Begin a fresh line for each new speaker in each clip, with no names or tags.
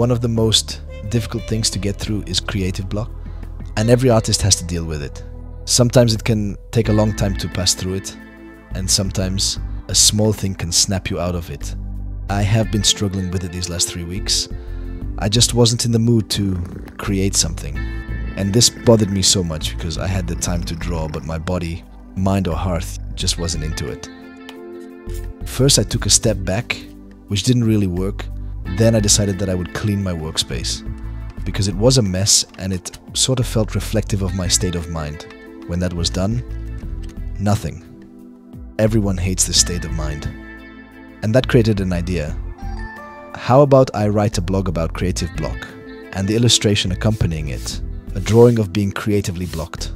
One of the most difficult things to get through is creative block, and every artist has to deal with it. Sometimes it can take a long time to pass through it, and sometimes a small thing can snap you out of it. I have been struggling with it these last three weeks. I just wasn't in the mood to create something. And this bothered me so much because I had the time to draw, but my body, mind, or heart just wasn't into it. First, I took a step back, which didn't really work. Then I decided that I would clean my workspace because it was a mess and it sort of felt reflective of my state of mind. When that was done, nothing. Everyone hates this state of mind. And that created an idea. How about I write a blog about creative block and the illustration accompanying it, a drawing of being creatively blocked.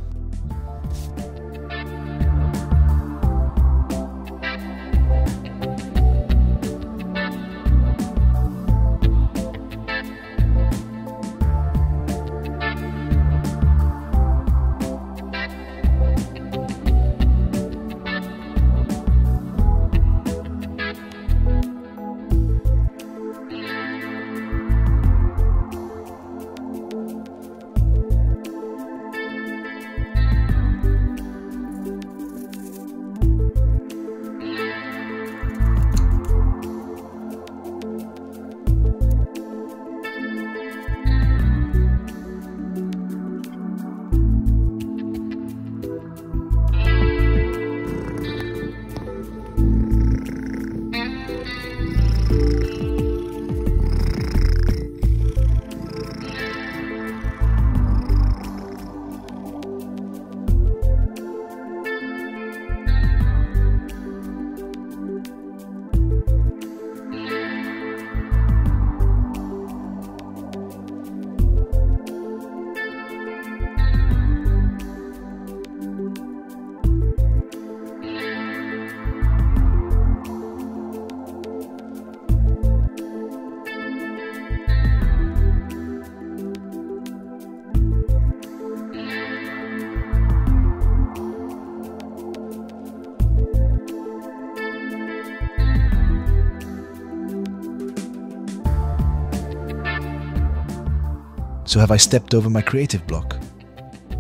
So have I stepped over my creative block?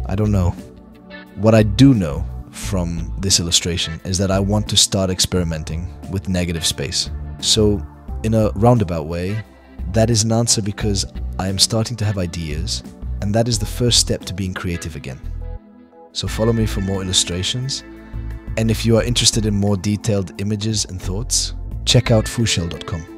I don't know. What I do know from this illustration is that I want to start experimenting with negative space. So, in a roundabout way, that is an answer because I am starting to have ideas, and that is the first step to being creative again. So, follow me for more illustrations. And if you are interested in more detailed images and thoughts, check out foeshel.com.